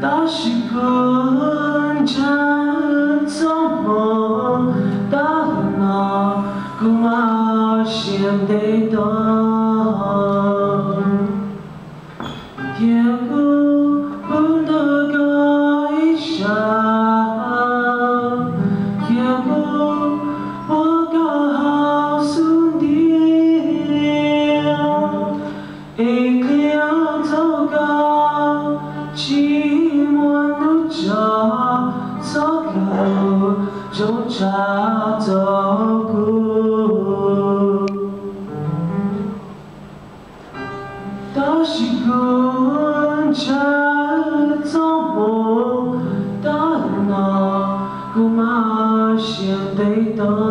到时困真做梦，到那古马先得到，天空不得改善，天空路上走高，就差走过。到时困真做梦，到那古马先得到。